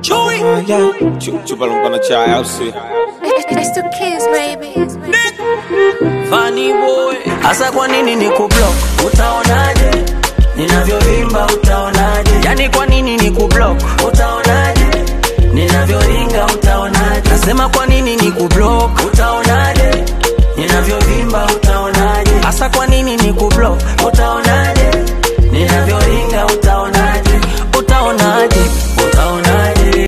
Chewy. Chupa lungana cha Elsie. It's the kids, baby. Funny boy. Asa kwa nini ni kublock? Utaonaje? Ninavyovimba utaonaje? Yani kwa nini ni kublock? Utaonaje? Ninavyoringa utaonaje? Nasema kwa nini ni kublock? Utaonaje? Ninavyovimba utaonaje? Asa kwa nini ni kublock?